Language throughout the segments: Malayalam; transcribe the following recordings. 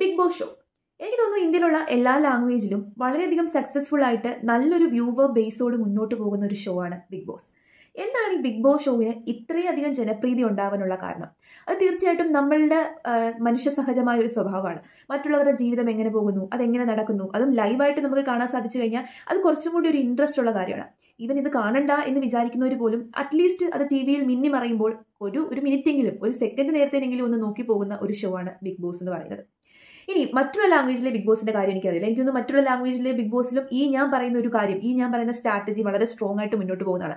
ബിഗ് ബോസ് ഷോ എനിക്ക് തോന്നുന്നു ഇന്ത്യയിലുള്ള എല്ലാ ലാംഗ്വേജിലും വളരെയധികം സക്സസ്ഫുൾ ആയിട്ട് നല്ലൊരു വ്യൂവർ ബേസോട് മുന്നോട്ട് പോകുന്ന ഒരു ഷോ ആണ് ബിഗ് ബോസ് എന്താണ് ഈ ബിഗ് ബോസ് ഷോവിന് ഇത്രയധികം ജനപ്രീതി ഉണ്ടാവാനുള്ള കാരണം? അത് തീർച്ചയായിട്ടും നമ്മളുടെ മനുഷ്യ സഹജമായ ഒരു സ്വഭാവമാണ്. മറ്റുള്ളവരുടെ ജീവിതം എങ്ങനെ പോകുന്നു അതെങ്ങനെ നടക്കുന്നു അതും ലൈവായിട്ട് നമുക്ക് കാണാൻ സാധിച്ചു കഴിഞ്ഞാൽ അത് കുറച്ചും കൂടി ഒരു ഇൻട്രസ്റ്റ് ഉള്ള കാര്യമാണ്. ഈവൻ ഇത് കാണണ്ട എന്ന് വിചാരിക്കുന്നവർ പോലും അറ്റ്ലീസ്റ്റ് അത് ടി വിയിൽ മിന്നി മറയുമ്പോൾ ഒരു ഒരു മിനിറ്റെങ്കിലും ഒരു സെക്കൻഡ് നേരത്തെങ്കിലും ഒന്ന് നോക്കി പോകുന്ന ഒരു ഷോ ആണ് ബിഗ് ബോസ് എന്ന് പറയുന്നത്. ഇനി മറ്റുള്ള ലാംഗ്വേജിലെ ബിഗ് ബോസിന്റെ കാര്യം എനിക്കറിയില്ല. എനിക്ക് തോന്നുന്നു മറ്റുള്ള ലാംഗ്വേജിലെ ബിഗ് ബോസിലും ഈ ഞാൻ പറയുന്ന ഒരു കാര്യം ഈ ഞാൻ പറയുന്ന സ്ട്രാറ്റജി വളരെ സ്ട്രോങ് ആയിട്ട് മുന്നോട്ട് പോകുന്നതാണ്.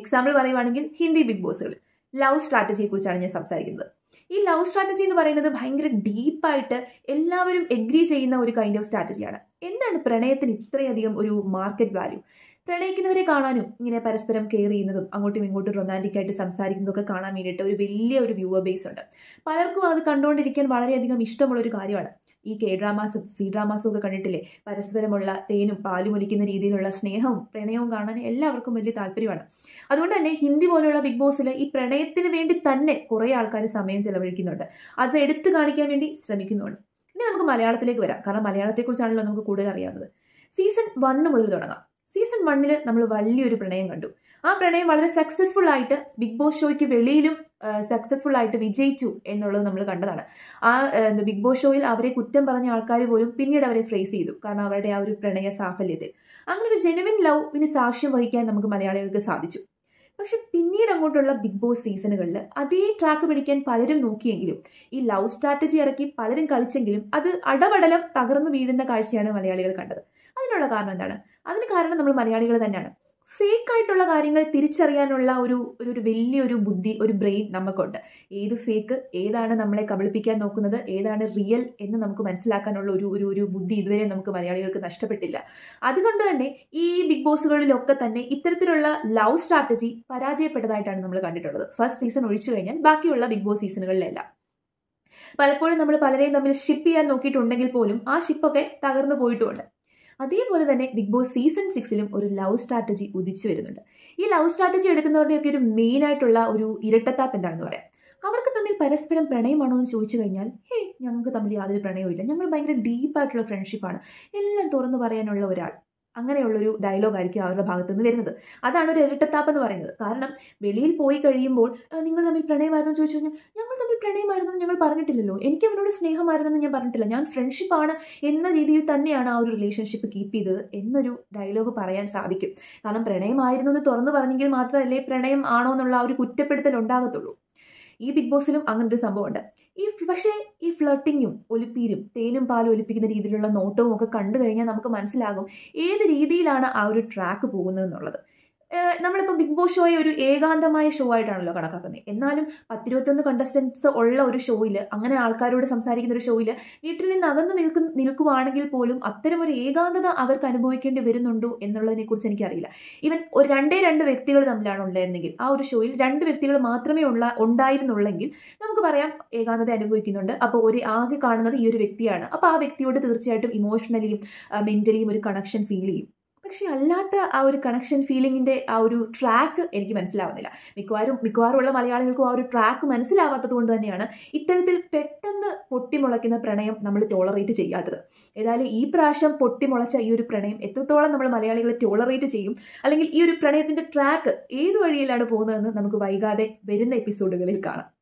എക്സാമ്പിൾ പറയുവാണെങ്കിൽ ഹിന്ദി ബിഗ് ബോസുകൾ ലവ് സ്ട്രാറ്റജിയെ കുറിച്ചാണ് ഞാൻ സംസാരിക്കുന്നത്. ഈ ലവ് സ്ട്രാറ്റജി എന്ന് പറയുന്നത് ഭയങ്കര ഡീപ്പായിട്ട് എല്ലാവരും എഗ്രി ചെയ്യുന്ന ഒരു കൈൻഡ് ഓഫ് സ്ട്രാറ്റജിയാണ് എന്താണ് പ്രണയത്തിന് ഇത്രയധികം ഒരു മാർക്കറ്റ് വാല്യൂ പ്രണയിക്കുന്നവരെ കാണാനും ഇങ്ങനെ പരസ്പരം കെയർ ചെയ്യുന്നതും അങ്ങോട്ടും ഇങ്ങോട്ടും റൊമാന്റിക് ആയിട്ട് സംസാരിക്കുന്നതൊക്കെ കാണാൻ വേണ്ടിയിട്ട് ഒരു വലിയ ഒരു വ്യൂവർ ബേസ് ഉണ്ട്. പലർക്കും അത് കണ്ടുകൊണ്ടിരിക്കാൻ വളരെയധികം ഇഷ്ടമുള്ള ഒരു കാര്യമാണ്. ഈ കെ ഡ്രാമാസും സി ഡ്രാമാസും ഒക്കെ കണ്ടിട്ടില്ലേ? പരസ്പരമുള്ള തേനും പാലും ഒലിക്കുന്ന രീതിയിലുള്ള സ്നേഹവും പ്രണയവും കാണാൻ എല്ലാവർക്കും വലിയ താല്പര്യമാണ്. അതുകൊണ്ട് തന്നെ ഹിന്ദി പോലെയുള്ള ബിഗ് ബോസിൽ ഈ പ്രണയത്തിന് വേണ്ടി തന്നെ കുറേ ആൾക്കാർ സമയം ചെലവഴിക്കുന്നുണ്ട്. അത് എടുത്തു കാണിക്കാൻ വേണ്ടി ശ്രമിക്കുന്നുണ്ട്. ഇനി നമുക്ക് മലയാളത്തിലേക്ക് വരാം. കാരണം മലയാളത്തെക്കുറിച്ചാണല്ലോ നമുക്ക് കൂടുതൽ അറിയാവുന്നത്. സീസൺ വണ്ണ് മുതൽ തുടങ്ങാം. സീസൺ വണ്ണിൽ നമ്മൾ വലിയൊരു പ്രണയം കണ്ടു. ആ പ്രണയം വളരെ സക്സസ്ഫുൾ ആയിട്ട് ബിഗ് ബോസ് ഷോയ്ക്ക് വെളിയിലും സക്സസ്ഫുൾ ആയിട്ട് വിജയിച്ചു എന്നുള്ളത് നമ്മൾ കണ്ടതാണ്. ആ ബിഗ് ബോസ് ഷോയിൽ അവരെ കുറ്റം പറഞ്ഞ ആൾക്കാർ പോലും പിന്നീട് അവരെ ഫ്രേസ് ചെയ്തു. കാരണം അവരുടെ ആ ഒരു പ്രണയ സാഫല്യത്തിൽ. അങ്ങനെ ഒരു ജെനുവിൻ ലവിന് സാക്ഷ്യം വഹിക്കാൻ നമുക്ക് മലയാളികൾക്ക് സാധിച്ചു. പക്ഷെ പിന്നീട് അങ്ങോട്ടുള്ള ബിഗ് ബോസ് സീസണുകളിൽ അതേ ട്രാക്ക് പിടിക്കാൻ പലരും നോക്കിയെങ്കിലും ഈ ലവ് സ്ട്രാറ്റജി ഇറക്കി പലരും കളിച്ചെങ്കിലും അത് അടപടലം തകർന്നു വീഴുന്ന കാഴ്ചയാണ് മലയാളികൾ കണ്ടത്. അതിനുള്ള കാരണം എന്താണ്? അതിന് കാരണം നമ്മൾ മലയാളികൾ തന്നെയാണ്. ഫേക്ക് ആയിട്ടുള്ള കാര്യങ്ങൾ തിരിച്ചറിയാനുള്ള ഒരു ഒരു വലിയൊരു ബുദ്ധി ഒരു ബ്രെയിൻ നമുക്കുണ്ട് ഏത് ഫേക്ക് ഏതാണ് നമ്മളെ കബളിപ്പിക്കാൻ നോക്കുന്നത് ഏതാണ് റിയൽ എന്ന് നമുക്ക് മനസ്സിലാക്കാനുള്ള ഒരു ഒരു ഒരു ബുദ്ധി ഇതുവരെ നമുക്ക് മലയാളികൾക്ക് നഷ്ടപ്പെട്ടില്ല. അതുകൊണ്ട് തന്നെ ഈ ബിഗ് ബോസുകളിലൊക്കെ തന്നെ ഇത്തരത്തിലുള്ള ലവ് സ്ട്രാറ്റജി പരാജയപ്പെട്ടതായിട്ടാണ് നമ്മൾ കണ്ടിട്ടുള്ളത്. ഫസ്റ്റ് സീസൺ ഒഴിച്ചു കഴിഞ്ഞാൽ ബാക്കിയുള്ള ബിഗ് ബോസ് സീസണുകളിലെല്ലാം പലപ്പോഴും നമ്മൾ പലരെയും തമ്മിൽ ഷിപ്പ് ചെയ്യാൻ നോക്കിയിട്ടുണ്ടെങ്കിൽ പോലും ആ ഷിപ്പൊക്കെ തകർന്നു പോയിട്ടുമുണ്ട്. അതേപോലെ തന്നെ ബിഗ് ബോസ് സീസൺ സിക്സിലും ഒരു ലവ് സ്ട്രാറ്റജി ഉദിച്ചു വരുന്നുണ്ട്. ഈ ലവ് സ്ട്രാറ്റജി എടുക്കുന്നവരുടെയൊക്കെ ഒരു മെയിൻ ആയിട്ടുള്ള ഒരു ഇരട്ടത്താപ്പ് എന്താണെന്ന് പറയാം? അവർക്ക് തമ്മിൽ പരസ്പരം പ്രണയമാണോ എന്ന് ചോദിച്ചു കഴിഞ്ഞാൽ ഹേ ഞങ്ങൾക്ക് തമ്മിൽ യാതൊരു പ്രണയവും ഞങ്ങൾ ഭയങ്കര ഡീപ്പായിട്ടുള്ള ഫ്രണ്ട്ഷിപ്പാണ് എല്ലാം തുറന്നു പറയാനുള്ള ഒരാൾ. അങ്ങനെയുള്ളൊരു ഡയലോഗ് ആയിരിക്കും അവരുടെ ഭാഗത്തു നിന്ന് വരുന്നത്. അതാണ് ഒരു ഇരട്ടത്താപ്പ് എന്ന് പറയുന്നത്. കാരണം വെളിയിൽ പോയി കഴിയുമ്പോൾ നിങ്ങൾ തമ്മിൽ പ്രണയമായിരുന്നു? ചോദിച്ചു കഴിഞ്ഞാൽ ഞങ്ങൾ തമ്മിൽ പ്രണയമായിരുന്നു ഞങ്ങൾ പറഞ്ഞിട്ടില്ലല്ലോ. എനിക്ക് അവനോട് സ്നേഹമായിരുന്നെന്ന് ഞാൻ പറഞ്ഞിട്ടില്ല. ഞാൻ ഫ്രണ്ട്ഷിപ്പാണ് എന്ന രീതിയിൽ തന്നെയാണ് ആ ഒരു റിലേഷൻഷിപ്പ് കീപ്പ് ചെയ്തത് എന്നൊരു ഡയലോഗ് പറയാൻ സാധിക്കും. കാരണം പ്രണയമായിരുന്നു എന്ന് തുറന്നു പറഞ്ഞെങ്കിൽ മാത്രമല്ലേ പ്രണയം ആണോ എന്നുള്ള ആ ഒരു കുറ്റപ്പെടുത്തൽ ഉണ്ടാകത്തുള്ളൂ. ഈ ബിഗ് ബോസിലും അങ്ങനൊരു സംഭവമുണ്ട്. ഈ പക്ഷേ ഈ ഫ്ലട്ടിങ്ങും ഒലിപ്പീരും തേനും പാലും ഒലിപ്പിക്കുന്ന രീതിയിലുള്ള നോട്ടവും ഒക്കെ കണ്ടു കഴിഞ്ഞാൽ നമുക്ക് മനസ്സിലാകും ഏത് രീതിയിലാണ് ആ ഒരു ട്രാക്ക് പോകുന്നത് എന്നുള്ളത്. ഏഹ് നമ്മളിപ്പോൾ ബിഗ് ബോസ് ഷോയെ ഒരു ഏകാന്തമായ ഷോ ആയിട്ടാണല്ലോ കണക്കാക്കുന്നത്. എന്നാലും പത്തിരുപത്തൊന്ന് കണ്ടസ്റ്റൻസ് ഉള്ള ഒരു ഷോയിൽ അങ്ങനെ ആൾക്കാരോട് സംസാരിക്കുന്ന ഒരു ഷോയിൽ വീട്ടിൽ നിന്ന് അകന്ന് നിൽക്കു നിൽക്കുവാണെങ്കിൽ പോലും അത്തരം ഒരു ഏകാന്തത അവർക്ക് അനുഭവിക്കേണ്ടി വരുന്നുണ്ടോ എന്നുള്ളതിനെ കുറിച്ച് എനിക്കറിയില്ല. ഈവൻ ഒരു രണ്ടേ രണ്ട് വ്യക്തികൾ തമ്മിലാണ് ഉണ്ടായിരുന്നെങ്കിൽ ആ ഒരു ഷോയിൽ രണ്ട് വ്യക്തികൾ മാത്രമേ ഉള്ള ഉണ്ടായിരുന്നുള്ളെങ്കിൽ നമുക്ക് പറയാം ഏകാന്തത അനുഭവിക്കുന്നുണ്ട്. അപ്പോൾ ഒരു ആകെ കാണുന്നത് ഈ ഒരു വ്യക്തിയാണ്. അപ്പോൾ ആ വ്യക്തിയോട് തീർച്ചയായിട്ടും ഇമോഷണലിയും മെന്റലിയും ഒരു കണക്ഷൻ ഫീൽ ചെയ്യും. പക്ഷെ അല്ലാത്ത ആ ഒരു കണക്ഷൻ ഫീലിങ്ങിന്റെ ആ ഒരു ട്രാക്ക് എനിക്ക് മനസ്സിലാവുന്നില്ല. മിക്കവാറും മിക്കവാറുമുള്ള മലയാളികൾക്കും ആ ഒരു ട്രാക്ക് മനസ്സിലാവാത്തത് കൊണ്ട് തന്നെയാണ് ഇത്തരത്തിൽ പെട്ടെന്ന് പൊട്ടിമുളയ്ക്കുന്ന പ്രണയം നമ്മൾ ടോളറേറ്റ് ചെയ്യാത്തത്. ഏതായാലും ഈ പ്രാവശ്യം പൊട്ടിമുളച്ച ഈ ഒരു പ്രണയം എത്രത്തോളം നമ്മൾ മലയാളികൾ ടോളറേറ്റ് ചെയ്യും അല്ലെങ്കിൽ ഈ ഒരു പ്രണയത്തിന്റെ ട്രാക്ക് ഏത് വഴിയിലാണ് പോകുന്നതെന്ന് നമുക്ക് വൈകാതെ വരുന്ന എപ്പിസോഡുകളിൽ കാണാം.